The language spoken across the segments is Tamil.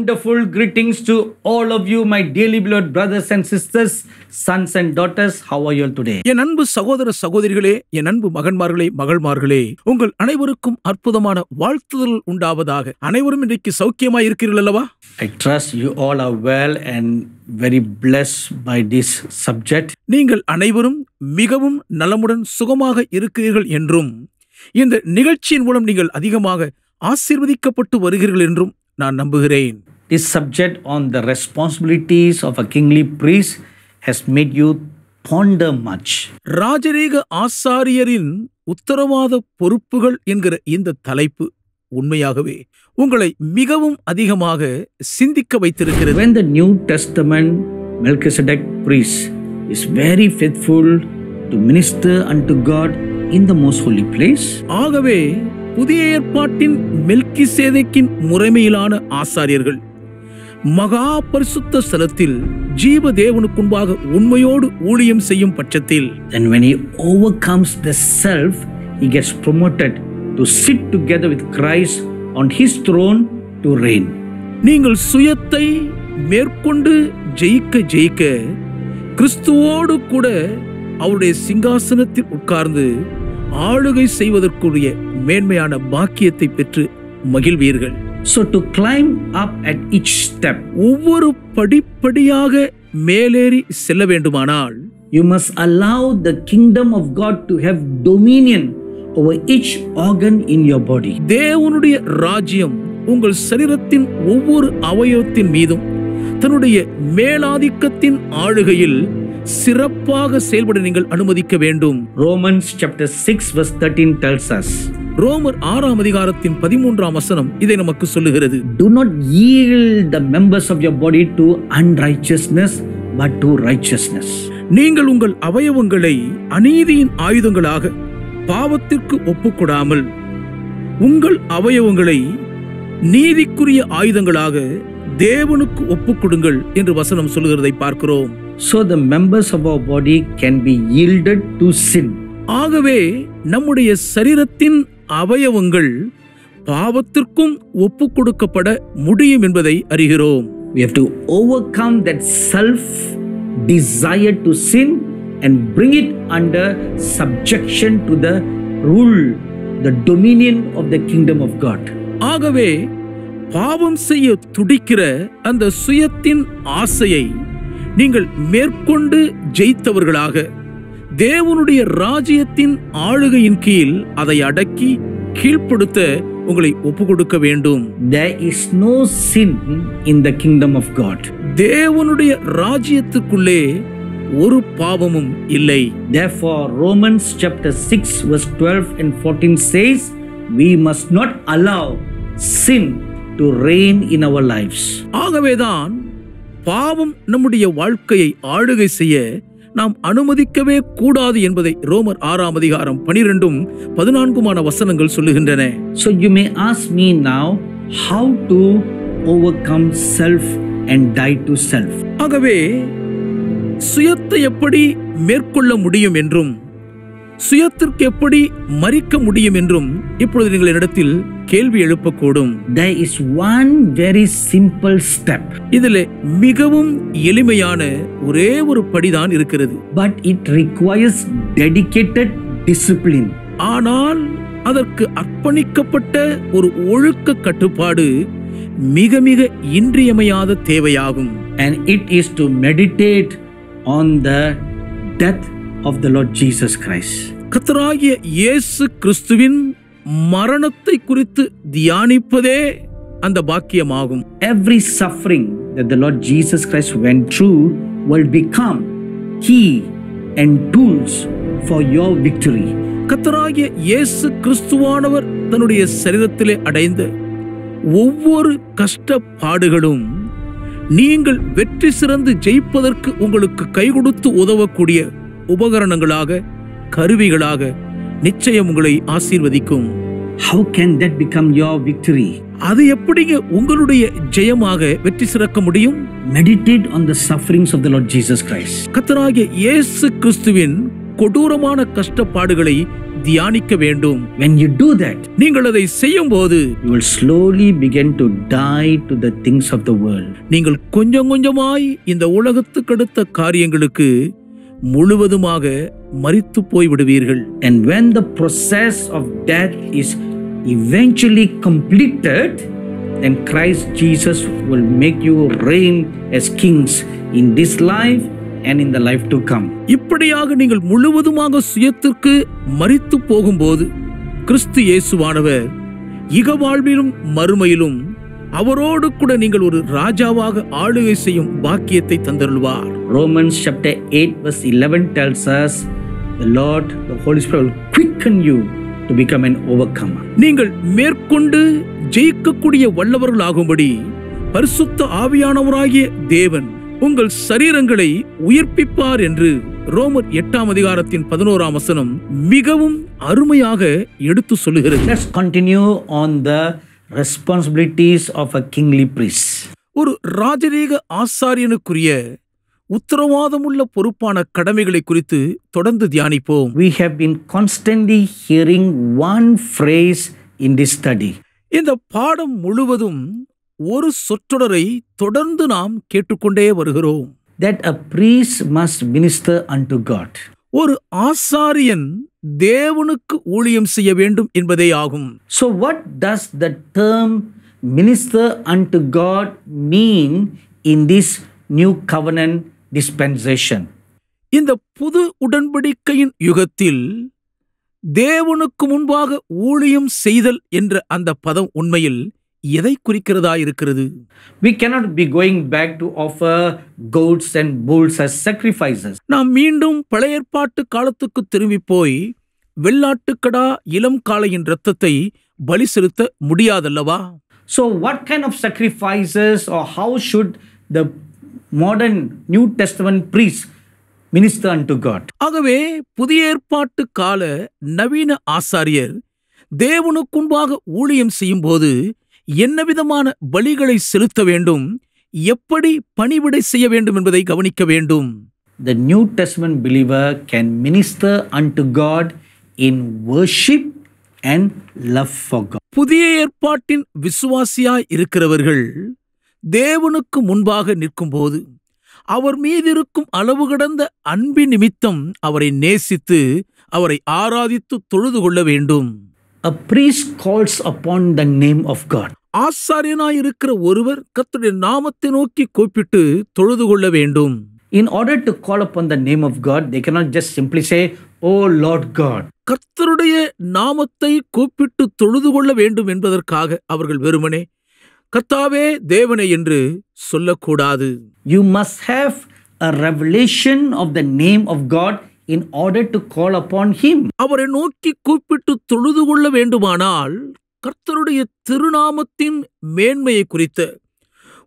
Wonderful greetings to all of you, my dearly beloved brothers and sisters, sons and daughters. How are you all today? என் அன்பு சகோதர சகோதரிகளே என் அன்பு மகன்மார்களே மகள்மார்களே உங்கள் அனைவருக்கும் அற்புதமான வாழ்த்துதல் உண்டாவதாக அனைவரும் இன்றைக்கு சௌக்கியமாய் இருக்கிறீர்கள் அல்லவா I trust you all are well and very blessed by this subject. நீங்கள் அனைவரும் மிகவும் நலமுடன் சுகமாக இருக்கிறீர்கள் என்றும் இந்த நிகழ்ச்சியின் மூலம் நீங்கள் அதிகமாக ஆசீர்வதிக்கப்பட்டு வருகிறீர்கள் என்றும் நான் நம்புகிறேன் This subject on the responsibilities of a kingly priest has made you ponder much. ராஜரீக ஆசாரியரின் உத்தரவாத பொறுப்புகள் என்கிற இந்த தலைப்பு உண்மையாகவே உங்களை மிகவும் அதிகமாக சிந்திக்க வைத்திருக்கிறது When the New Testament Melchizedek priest is very faithful to minister unto God in the most holy place, ஆகவே புதிய ஏற்பாட்டின் மெல்கிசேதேக்கின் முறைமையிலான ஆசாரியர்கள் மகா பரிசுத்த ஸ்தலத்தில் ஜீவ தேவனுக்குன்பாக உண்மையோடு ஊழியம் செய்யும் பட்சத்தில் then when he overcomes the self, he gets promoted to sit together with Christ on his throne to reign. நீங்கள் சுயத்தை மேற்கொண்டு ஜெயிக்க ஜெயிக்க கிறிஸ்துவோடு கூட அவருடைய சிங்காசனத்தில் உட்கார்ந்து ஆளுகை செய்வதற்குரிய மேன்மையான பாக்கியத்தை பெற்று மகிழ்வீர்கள் So to climb up at each step, ஒவ்வொரு படிப்படியாக மேலேறி செல்ல வேண்டுமானால் you must allow the kingdom of God to have dominion over each organ in your body. தேவனுடைய ராஜ்யம் உங்கள் சரீரத்தின் ஒவ்வொரு அவயவத்தின் மீதும் தன்னுடைய மேலாதிக்கத்தின் ஆளுகையில் சிறப்பாக செயல்பட நீங்கள் அனுமதிக்க வேண்டும். Romans chapter 6 verse 13 tells us, ரோமர் ஆறாம் அதிகாரத்தின் பதிமூன்றாம் வசனம் இதை நமக்கு சொல்லுகிறது. Do not yield the members of your body to unrighteousness, but to righteousness. நீங்கள் உங்கள் அவயவங்களை அநீதியின் ஆயுதங்களாக பாவத்திற்கு ஒப்புக்கொடாமல் உங்கள் அவயவங்களை நீதிக்குரிய ஆயுதங்களாக தேவனுக்கு ஒப்புக்கொடுங்கள் என்று வசனம் சொல்லுகிறதை பார்க்கிறோம் So the members of our body can be yielded to sin. ஆகவே நம்முடைய சரீரத்தின் அவயவங்கள் பாவத்திற்கும் ஒப்புக்கொடுக்கப்பட முடியும் என்பதை அறிகிறோம் We have to overcome that self desire to sin and bring it under subjection to the rule, the dominion of the kingdom of God. ஆகவே பாவம் செய்ய துடிக்கிற அந்த சுயத்தின் ஆசையை நீங்கள் மேற்கொண்டு ஜெயித்தவர்களாக. தேவனுடைய ராஜ்யத்தின் ஆளுகையின் கீழ் அதை அடக்கி கீழ்ப்படுத்த உங்களை ஒப்புக்கொடுக்க வேண்டும். There is no sin in the kingdom of God. தேவனுடைய ராஜ்யத்துக்குள்ளே ஒரு பாவமும் இல்லை. Therefore, Romans chapter 6, verse 12 and 14 says, We must not allow sin to reign in our lives. ஆகவேதான் பாவம் நம்முடைய வாழ்க்கையை ஆளுகை செய்ய நாம் அனுமதிக்கவே கூடாது என்பதை ரோமர் ஆறாம் அதிகாரம் பனிரெண்டும் பதினான்குமான வசனங்கள் சொல்லுகின்றன So, you may ask me now how to overcome self and die to self. ஆகவே சுயத்தை எப்படி மேற்கொள்ள முடியும் என்றும் சுயத்திற்கு எப்படி மறிக்க முடியும் என்றும் இப்பொழுது நீங்கள் என்னிடத்தில் கேள்வி எழுப்பக்கூடும். There is one very simple step, இதில் மிகவும் எளிமையான ஒரே ஒரு படிதான் இருக்கிறது. But it requires dedicated discipline. ஆனால் அதற்கு அர்ப்பணிக்கப்பட்ட ஒரு ஒழுக்க கட்டுப்பாடு மிக மிக இன்றியமையாத தேவையாகும். And it is to meditate on the death of the Lord Jesus Christ. கத்தராகிய இயேசு கிறிஸ்துவின் மரணத்தை குறித்து தியானிப்பதே அந்த பாக்கியமாகும் Every suffering that the Lord Jesus Christ went through will become key and tools for your victory. கத்தராகிய இயேசு கிறிஸ்துவானவர் தன்னுடைய சரீரத்திலே அடைந்த ஒவ்வொரு கஷ்டப்பாடுகளும் நீங்கள் வெற்றி சிறந்து ஜெயிப்பதற்கு உங்களுக்கு கை கொடுத்து உதவக்கூடிய உபகரணங்களாக கருவிகளாக நிச்சயம் உங்களை ஆசீர்வதிக்கும் How can that become your victory? அது எப்படிங்க உங்களுடைய ஜெயமாக வெற்றி சிறக்க முடியும் Meditate on the sufferings of the Lord Jesus Christ. கத்தராகிய இயேசு கிறிஸ்துவின் கொடூரமான கஷ்டப்பாடுகளை தியானிக்க வேண்டும் When you do that, நீங்கள் அதை செய்யும் போது you will slowly begin to die to the things of the world. நீங்கள் கொஞ்சம் கொஞ்சமாய் இந்த உலகத்துக்கடுத்த காரியங்களுக்கு முழுவதுமாக மறித்து போய் விடுவீர்கள் and when the process of death is eventually completed and Christ Jesus will make you reign as kings in this life and in the life to come. இப்படியாக நீங்கள் முழுவதுமாக சுயத்திற்கு மறித்து போகும்போது கிறிஸ்து இயேசுவானவர் இக வாழ்விலும் மறுமையிலும் அவரோடு கூட நீங்கள் ஒரு ராஜாவாக ஆளுகை செய்யும் பாக்கியத்தை தந்தருள்வார் Romans chapter 8, verse 11 tells us the Lord, the Holy Spirit will quicken you to become an overcomer. நீங்கள் மேற்கொண்டு ஜெயிக்கக்கூடிய வல்லவர்களாகும்படி பரிசுத்த ஆவியானவராகிய தேவன் உங்கள் சரீரங்களை உயிர்ப்பிப்பார் என்று ரோமர் எட்டாம் அதிகாரத்தின் பதினோராம் வசனம் மிகவும் அருமையாக எடுத்து சொல்லுகிறது Let's continue on the responsibilities of a kingly priest. ஒரு ராஜரீக ஆசாரியனுக்குரிய உத்தரவாதமுள்ள பொறுப்பான கடமைகளை குறித்து தொடர்ந்து தியானிப்போம் We have been constantly hearing one phrase in this study. இந்த பாடம் முழுவதும் ஒரு சொற்றொடரை தொடர்ந்து நாம் கேட்டுக்கொண்டே வருகிறோம் that a priest must minister unto God. ஒரு ஆசாரியன் தேவனுக்கு ஊழியம் செய்ய வேண்டும் என்பதே ஆகும் So, what does the term minister unto God mean in this new covenant dispensation? இந்த புது உடன்படிக்கையின் யுகத்தில் தேவனுக்கு முன்பாக ஊழியம் செய்தல் என்ற அந்த பதம் உண்மையில் எதை குறிக்கிறதா இருக்கிறது We cannot be going back to offer goats and bulls as sacrifices. நாம் மீண்டும் பழைய ஏற்பாட்டு காலத்துக்கு திரும்பி போய் வெள்ளாட்டுக்கடா இளம் காளையின் இரத்தத்தை பலி செலுத்த முடியாதல்லவா So, what kind of sacrifices or how should the modern New Testament priest minister unto God? ஆகவே புதிய ஏற்பாட்டு கால நவீன ஆசாரியர் தேவனுக்குன்பாக ஊழியம் செய்யும்போது என்ன விதமான பலிகளை செலுத்த வேண்டும் எப்படி பணிவிடை செய்ய வேண்டும் என்பதை கவனிக்க வேண்டும் The New Testament believer can minister unto God in worship and love for God. புதிய ஏற்பாட்டின் விசுவாசியாய் இருக்கிறவர்கள் தேவனுக்கு முன்பாக நிற்கும்போது அவர் மீது இருக்கும் அளவு கடந்த அன்பின் நிமித்தம் அவரை நேசித்து அவரை ஆராதித்து தொழுது கொள்ள வேண்டும் A priest calls upon the name of God. ஆசாரியனாய் இருக்கிற ஒருவர் கர்த்தருடைய நாமத்தை நோக்கி கூப்பிட்டு தொழுது கொள்ள வேண்டும் In order to call upon the name of God, they cannot just simply say, Oh Lord God. கர்த்தருடைய நாமத்தை கூப்பிட்டு தொழுது கொள்ள வேண்டும் என்பதற்காக அவர்கள் வெறுமனே கர்த்தாவே தேவனே என்று சொல்லக்கூடாது You must have a revelation of the name of God in order to call upon Him. அவரை நோக்கி கூப்பிட்டு தொழுது கொள்ள வேண்டுமானால் கர்த்தருடைய திருநாமத்தின் மேன்மையை குறித்த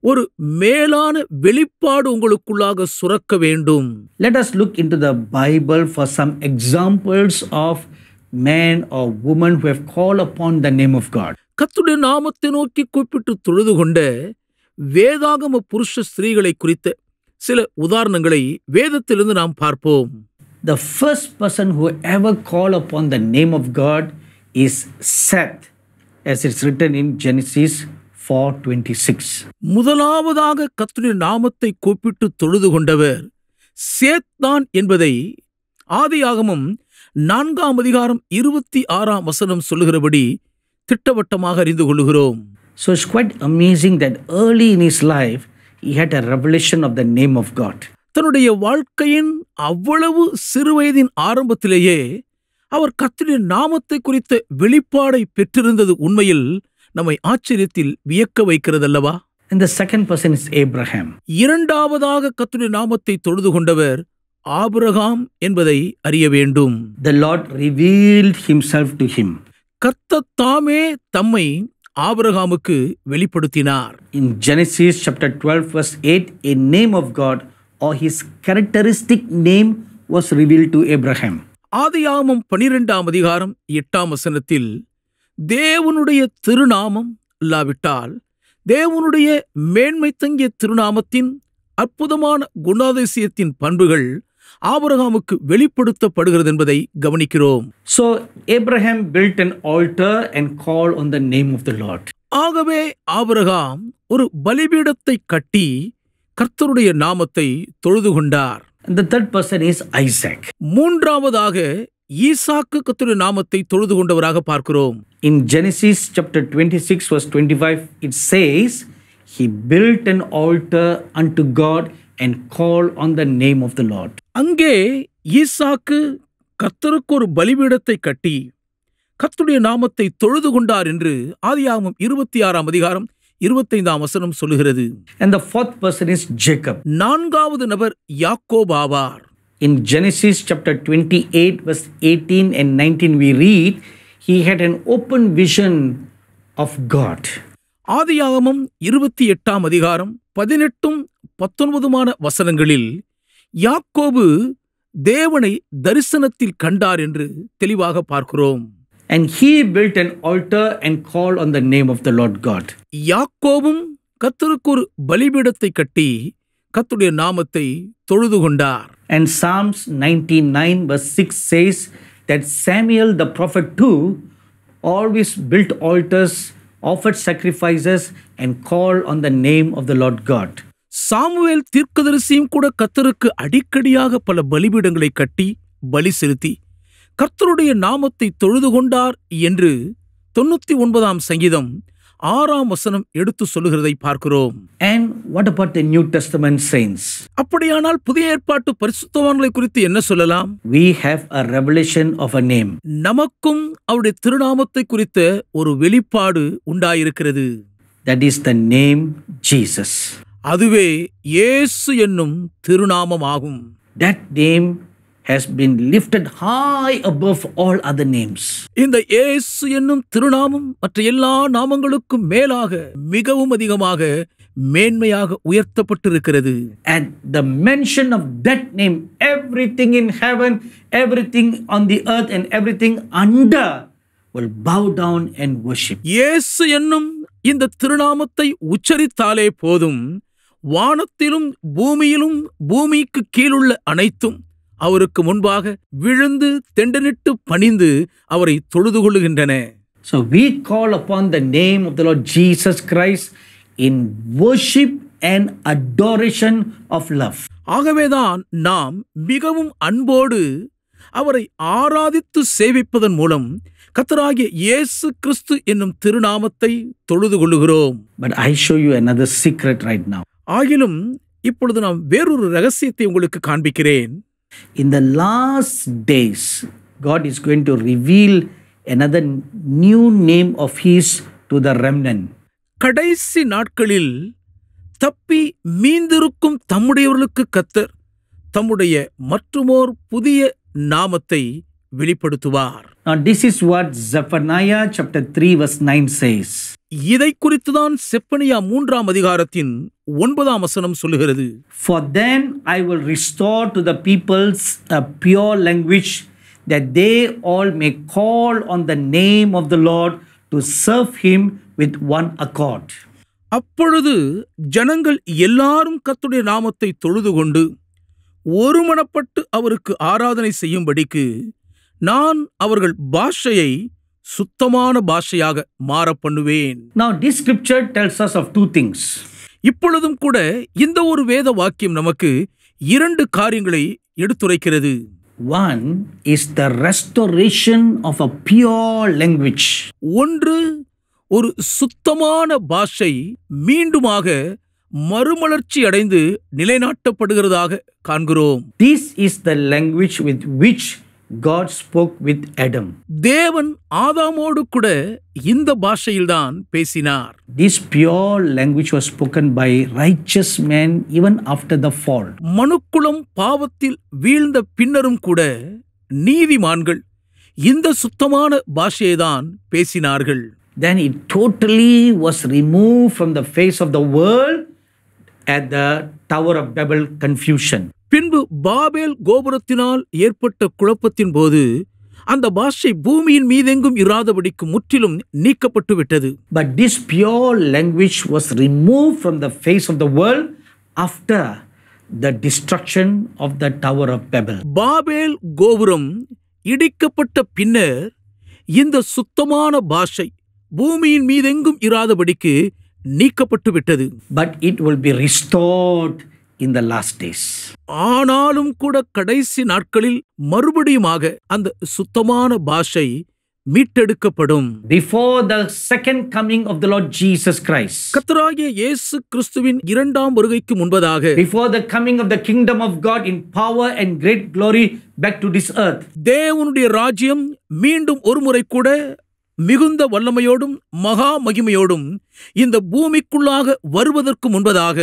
ஒரு மேலான வெளிப்பாடு உங்களுக்குள்ளாக சுரக்க வேண்டும் Let us look into the Bible for some examples of men or women who have called upon the name of God. கர்த்தருடைய நாமத்தை நோக்கி கூப்பிட்டு தொழுது கொண்ட வேதாகம புருஷ ஸ்திரீகளை குறித்த சில உதாரணங்களை வேதத்திலிருந்து நாம் பார்ப்போம் The first person who ever called upon the name of God is Seth, as it's written in Genesis 4:26. முதலாவதாக கர்த்தருடைய நாமத்தை கூப்பிட்டு தொழுது கொண்டவர் சேத்தான் என்பதை ஆதியாகமம் நான்காம் அதிகாரம் இருபத்தி ஆறாம் வசனம் சொல்லுகிறபடி திட்டவட்டமாக அறிந்து கொள்கிறோம் So it's quite amazing that early in his life he had a revelation of the name of God. தன்னுடைய வாழ்க்கையின் அவ்வளவு சிறுவயதின் ஆரம்பத்திலேயே அவர் கர்த்தருடைய நாமத்தை குறித்த வெளிப்பாடை பெற்றிருந்தது உண்மையில் நம்மை ஆச்சரியத்தில் வியக்க வைக்கிறதல்லவா the second person is Abraham. இரண்டாவதாக கர்த்தருடைய நாமத்தை தொழுது கொண்டவர் ஆபிரகாம் என்பதை அறிய வேண்டும் The Lord revealed himself to him. கர்த்தர் தாமே தம்மை ஆபிரகாமுக்கு வெளிப்படுத்தினார் In Genesis chapter 12, verse 8, a name of God or his characteristic name was revealed to Abraham. ஆதியாகமம் பனிரெண்டாம் அதிகாரம் எட்டாம் வசனத்தில் தேவனுடைய திருநாமம் இல்லாவிட்டால் தேவனுடைய மேன்மை தங்கிய திருநாமத்தின் அற்புதமான குணாதிசயத்தின் பண்புகள் ஆபிரகாமுக்கு வெளிப்படுத்தப்படுகிறது என்பதை கவனிக்கிறோம் So Abraham built an altar and called on the name of the Lord. ஆகவே ஆபிரகாம் ஒரு பலிபீடத்தை கட்டி கர்த்தருடைய நாமத்தை தொழுது கொண்டார் The third person is Isaac. மூன்றாவதாக ஈசாக்கு கர்த்தருடைய நாமத்தை தொழுது கொண்டவராக பார்க்கிறோம் In Genesis chapter 26, verse 25, it says, He built an altar unto God and called on the name of the Lord. அங்கே ஈசாக்கு கர்த்தருக்கு ஒரு பலிபீடத்தை கட்டி கர்த்தருடைய நாமத்தை தொழுது கொண்டார் என்று ஆதியாகமம் இருபத்தி ஆறாம் அதிகாரம் இருபத்தைந்தாம் வசனம் சொல்லுகிறது And the fourth person is Jacob. நான்காவது நபர் யாக்கோப் ஆவார் In Genesis chapter 28, verse 18 and 19, we read, He had an open vision of God. ஆதியாகமம் இருபத்தி எட்டாம் அதிகாரம் பதினெட்டும் பத்தொன்பதுமான வசனங்களில் யாக்கோபு தேவனை தரிசனத்தில் கண்டார் என்று தெளிவாக பார்க்கிறோம் And he built an altar and called on the name of the Lord God. யாக்கோபும் கர்த்தருக்கு ஒரு பலிபீடத்தை கட்டி கர்த்தருடைய நாமத்தை தொழுது கொண்டார் And Psalms 99, verse 6 says that Samuel the prophet too always built altars, offered sacrifices, and called on the name of the Lord God. Samuel தீர்க்கதரிசியும் கூட கர்த்தருக்கு அடிக்கடியாக பல பலிபீடங்களை கட்டி பலி செலுத்தி கர்த்தருடைய நாமத்தை தொழுது கொண்டார் என்று தொண்ணூத்தி ஒன்பதாம் சங்கீதம் ஆறாம் வசனம் எடுத்து சொல்லுகிறதை பார்க்கிறோம் And what about the New Testament saints? அப்படியானால் புதிய ஏற்பாட்டு பரிசுத்தவான்களை குறித்து என்ன சொல்லலாம் We have a revelation of a name. நமக்கும் அவருடைய திருநாமத்தை குறித்த ஒரு வெளிப்பாடு உண்டாயிருக்கிறது That is the name Jesus. அதுவே இயேசு என்னும் திருநாமமாகும் That name has been lifted high above all other names. இந்த இயேசு என்னும் திருநாமம் மற்ற எல்லா நாமங்களுக்கும் மேலாக மிகவும் அதிகமாக மேன்மையாக உயர்த்தப்பட்டிருக்கிறது At the mention of that name, everything in heaven, everything on the earth, and everything under will bow down and worship. இயேசு என்னும் இந்த திருநாமத்தை உச்சரித்தாலே போதும் வானத்திலும் பூமியிலும் பூமிக்கு கீழுள்ள அனைத்தும் அவருக்கு முன்பாக விழுந்து தெண்டனிட்டு பணிந்து அவரை தொழுது கொள்ளுகின்றன So we call upon the name of the Lord Jesus Christ in worship and adoration of love. ஆகவேதான் நாம் மிகவும் அன்போடு அவரை ஆராதித்து சேவிப்பதன் மூலம் கத்தராகிய இயேசு கிறிஸ்து என்னும் திருநாமத்தை தொழுது கொள்ளுகிறோம் But I show you another secret right now. ஆகிலும் இப்பொழுது நாம் வேறொரு ரகசியத்தை உங்களுக்கு காண்பிக்கிறேன் In the last days, God is going to reveal another new name of His to the remnant. கடைசி நாட்களில் தப்பி மீந்திருக்கும் தம்முடையவர்களுக்கு கத்தர் தம்முடைய மற்றுமோர் புதிய நாமத்தை வெளிப்படுத்துவார் Now, this is what Zephaniah chapter 3, verse 9 says. இதை குறித்துதான் செப்பனியா மூன்றாம் அதிகாரத்தின் ஒன்பதாம் வசனம் சொல்லுகிறது For then I will restore to the peoples a pure language, that they all may call on the name of the Lord to serve Him with one accord. அப்பொழுது ஜனங்கள் எல்லாரும் கர்த்தருடைய நாமத்தை தொழுது கொண்டு ஒருமனப்பட்டு அவருக்கு ஆராதனை செய்யும்படிக்கு நான் அவர்கள் பாஷையை சுத்தமான பாஷையாக மாறப் பண்ணுவேன் Now, this scripture tells us of two things. இப்பொழுதும் கூட இந்த ஒரு வேத வாக்கியம் நமக்கு இரண்டு காரியங்களை எடுத்துரைக்கிறது One is the restoration of a pure language. ஒன்று ஒரு சுத்தமான பாஷை மீண்டுமாக மறுமலர்ச்சி அடைந்து நிலைநாட்டப்படுகிறதாக காண்கிறோம் This is the language with which God spoke with Adam. தேவன் ஆதாமோடு கூட இந்த பாஷையில்தான் பேசினார் This pure language was spoken by righteous men even after the fall. மனுக்குலம் பாவத்தில் வீழ்ந்த பின்னரும் கூட நீதிமான்கள் இந்த சுத்தமான பாஷையைதான் பேசினார்கள் Then it totally was removed from the face of the world at the Tower of Babel confusion. பின்பு பாபேல் கோபுரத்தினால் ஏற்பட்ட குழப்பத்தின் போது அந்த பாஷை பூமியின் மீதெங்கும் இராதபடிக்கு முற்றிலும் நீக்கப்பட்டு விட்டது But this pure language was removed from the face of the world after the destruction of the Tower of Babel. Babel கோபுரம் இடிக்கப்பட்ட பின்னர் இந்த சுத்தமான பாஷை பூமியின் மீதெங்கும் இராதபடிக்கு நீக்கப்பட்டு விட்டது But it will be restored in the last days. ஆனாலும் கூட கடைசி நாட்களில் மறுபடியுமாக அந்த சுத்தமான பாஷை மீட்டெடுக்கப்படும். Before the second coming of the Lord Jesus Christ, கர்த்தராகிய இயேசு கிறிஸ்துவின் இரண்டாம் வருகைக்கு முன்பதாக before the coming of the kingdom of God in power and great glory back to this earth, தேவனுடைய ராஜ்யம் மீண்டும் ஒருமுறை கூட மிகுந்த வல்லமையோடும் மகா மகிமையோடும் இந்த பூமிக்குள்ளாக வருவதற்கு முன்பதாக.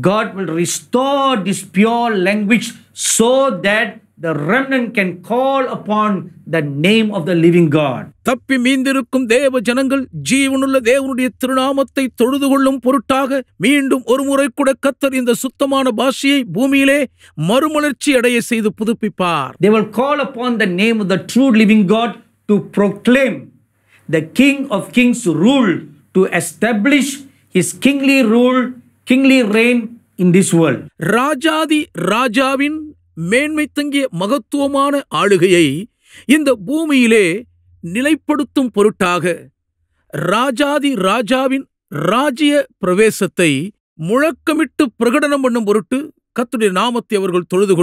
God will restore this pure language so that the remnant can call upon the name of the living God. தப்பி மீந்திருக்கும் தேவ ஜனங்கள் ஜீவனுள்ள தேவனுடைய திருநாமத்தை தொழுது கொள்ளும் பொருட்டாக மீண்டும் ஒருமுறை கூட கத்தர் இந்த சுத்தமான பாஷையை பூமியிலே மறுமலர்ச்சி அடைய செய்து புதுப்பிப்பார் They will call upon the name of the true living God to proclaim the King of Kings rule, to establish his kingly rule, kingly reign in this world. ராஜாதி ராஜாவின் மேன்மை தங்கிய மகத்துவமான ஆளுகையை இந்த பூமியிலே நிலைப்படுத்தும் பொருட்டாக ராஜாதி ராஜாவின் ராஜ்ய பிரவேசத்தை முழக்கமிட்டு பிரகடனம் பண்ணும் பொருட்டு கர்த்தருடைய நாமத்தை அவர்கள் தொழுது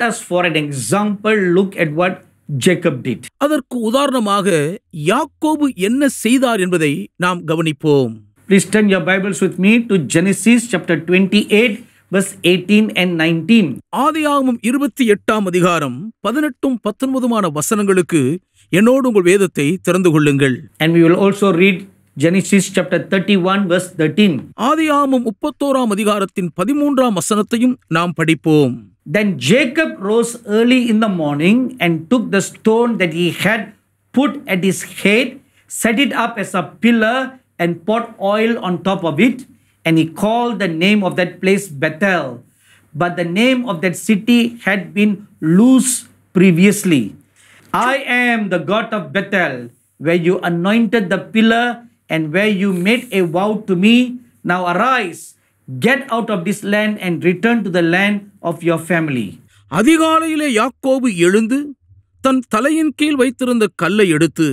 us, for an example, look at what Jacob did. அதற்கு உதாரணமாக யாக்கோபு என்ன செய்தார் என்பதை நாம் கவனிப்போம் Please turn your Bibles with me to Genesis chapter 28, verse 18 and 19. ஆதியாகமம் இருபத்தி எட்டாம் அதிகாரம் பதினெட்டும் பத்தொன்பதுமான வசனங்களுக்கு என்னோடு உங்கள் வேதத்தை திறந்து கொள்ளுங்கள் And we will also read Genesis chapter 31, verse 13. ஆதியாகமம் முப்பத்தோராம் அதிகாரத்தின் பதிமூன்றாம் வசனத்தையும் நாம் படிப்போம் Then Jacob rose early in the morning and took the stone that he had put at his head, set it up as a pillar, and poured oil on top of it. And he called the name of that place Bethel. But the name of that city had been Luz previously. I am the God of Bethel, where you anointed the pillar and where you made a vow to me. Now arise, get out of this land and return to the land of your family. அதிகாலையிலே யாக்கோபு எழுந்து தன் தலையின் கீழ் வைத்திருந்த கல்லை எடுத்து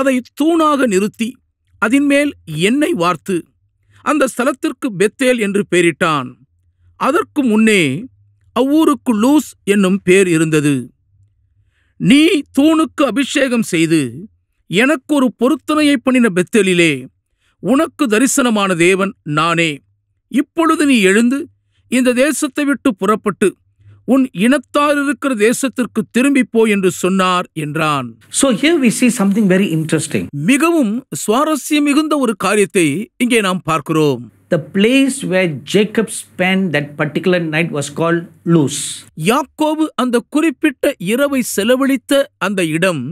அதை தூணாக நிறுத்தி அதின்மேல் எண்ணெய் வார்த்து அந்த ஸ்தலத்திற்கு பெத்தேல் என்று பெயரிட்டான். அதற்கு முன்னே அவ்வூருக்கு லூஸ் என்னும் பேர் இருந்தது. நீ தூணுக்கு அபிஷேகம் செய்து எனக்கு ஒரு பொருத்தனையை பண்ணின பெத்தேலிலே உனக்கு தரிசனமான தேவன் நானே. இப்பொழுது நீ எழுந்து இந்த தேசத்தை விட்டு புறப்பட்டு உன் இனத்தார் இருக்கிற தேசத்திற்கு திரும்பிப் போ என்று சொன்னார் என்றான் So here we see something very interesting. மிகவும் சுவாரஸ்யம் மிகுந்த ஒரு காரியத்தை இங்கே நாம் பார்க்கிறோம் The place where Jacob spent that particular night was called Luz. யாக்கோபு அந்த குறிப்பிட்ட இரவை செலவழித்த அந்த இடம்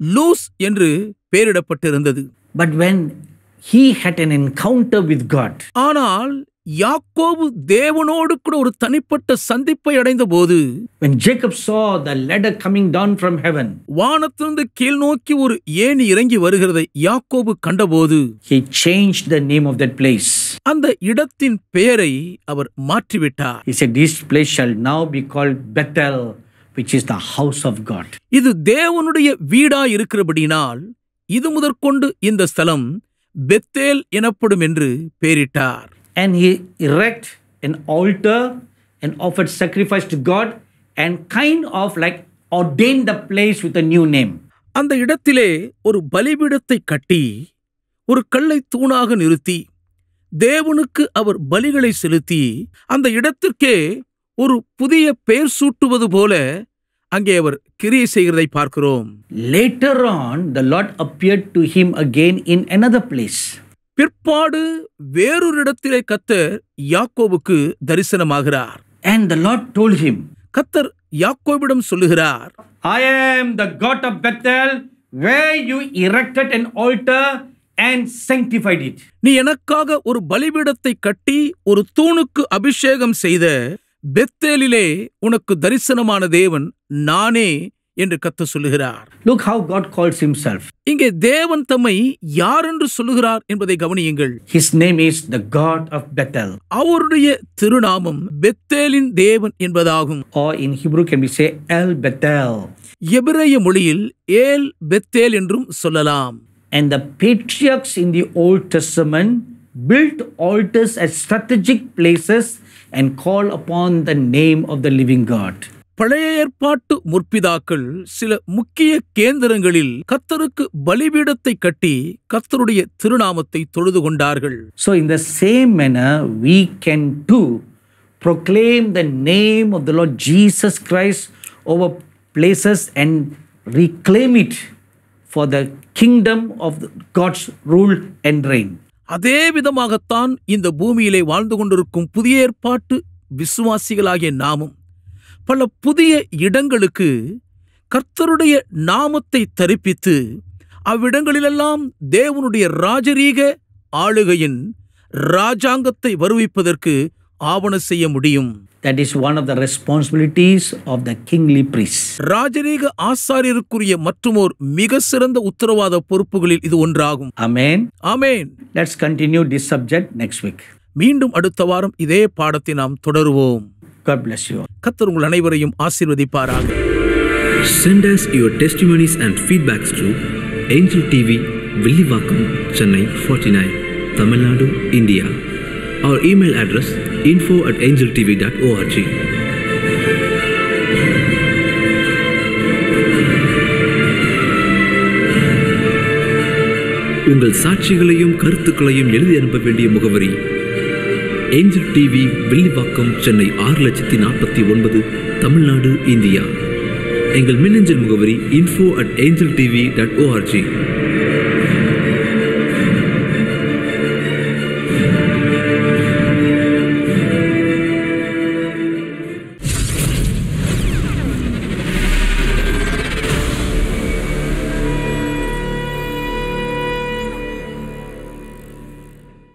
லூஸ் என்று பெயரிடப்பட்டிருந்தது But when he had an encounter with God, ஆனால் யாக்கோபு தேவனோடு கூட ஒரு தனிப்பட்ட சந்திப்பை அடைந்த போது when Jacob saw the ladder coming down from heaven, வானத்திலிருந்து கீழ் நோக்கி ஒரு ஏணி இறங்கி வருகிறதை யாக்கோபு கண்டபோது he changed the name of that place. அந்த இடத்தின் பெயரை அவர் மாற்றிவிட்டார் He said, This place shall now be called Bethel, which is the house of God. இது தேவனுடைய வீடா இருக்கிறபடினால் இது முதற்கொண்டு இந்த ஸ்தலம் பெத்தேல் எனப்படும் என்று பெயரிட்டார் And he erect an altar and offered sacrifice to God and kind of like ordained the place with a new name. அந்த இடத்திலே ஒரு பலிபீடத்தை கட்டி ஒரு கல்லை தூணாக நிறுத்தி தேவனுக்கு அவர் பலிகளை செலுத்தி அந்த இடத்திற்கே ஒரு புதிய பெயர் சூட்டுவது போல அங்கே அவர் கிரியை செய்கிறதை பார்க்கிறோம் Later on, the Lord appeared to him again in another place. பிற்பாடு வேறொரு இடத்திலே கத்தர் யாக்கோபுக்கு தரிசனமாகிறார் And the Lord told him, கத்தர் யாக்கோபிடம் சொல்லுகிறார் I am the God of Bethel, where you erected an altar and sanctified it. நீ எனக்காக ஒரு பலிபீடத்தை கட்டி ஒரு தூணுக்கு அபிஷேகம் செய்த பெத்தேலிலே உனக்கு தரிசனமான தேவன் நானே என்று கத்த சொல்லுகிறார் Look how God calls himself. இங்கே தேவன் தம்மை யார் என்று சொல்லுகிறார் என்பதை கவனியுங்கள் His name is the God of Bethel. அவருடைய திருநாமம் பெத்தேலின் தேவன் என்பதாகும் Or in Hebrew can we say El Bethel. எபிரேய மொழியில் ஏல் பெத்தேல் என்றும் சொல்லலாம் And the patriarchs in the Old Testament built altars at strategic places and call upon the name of the living God. பழைய ஏற்பாட்டு முற்பிதாக்கள் சில முக்கிய கேந்திரங்களில் கத்தருக்கு பலிபீடத்தை கட்டி கத்தருடைய திருநாமத்தை தொழுது கொண்டார்கள் in the same manner, we can too proclaim the name of the Lord Jesus Christ over places and reclaim it for the kingdom of God's rule and reign. அதே விதமாகத்தான் இந்த பூமியிலே வாழ்ந்து கொண்டிருக்கும் புதிய ஏற்பாட்டு விசுவாசிகளாகிய நாமும் பல புதிய இடங்களுக்கு கர்த்தருடைய நாமத்தை தரிப்பித்து அவ்விடங்களிலெல்லாம் தேவனுடைய ராஜரீக ஆளுகையின் ராஜாங்கத்தை வருவிப்பதற்கு ஆவண செய்ய முடியும் That is one of the responsibilities of the kingly priests. ராஜரீக ஆசாரியருக்குரிய மற்றுமோர் மிக சிறந்த உத்தரவாத பொறுப்புகளில் இது ஒன்றாகும் Amen. Amen Let's continue this subject next week. மீண்டும் அடுத்த வாரம் இதே பாடத்தை நாம் தொடருவோம் God bless you. all. கத்தர் உங்கள் அனைவரையும் ஆசீர்வதிப்பாராக Send us your testimonies and feedbacks to Angel TV, Villivakkam, Chennai 49, Tamil Nadu, India. Our email address info at angeltv.org. உங்கள் சாட்சிகளையும் கருத்துக்களையும் எழுதி அனுப்ப வேண்டிய முகவரி ஏஞ்சல் டிவி வில்லிவாக்கம் சென்னை ஆறு லட்சத்தி நாற்பத்தி ஒன்பது தமிழ்நாடு இந்தியா. எங்கள் மின்னஞ்சல் முகவரி info at angel TV dot O R G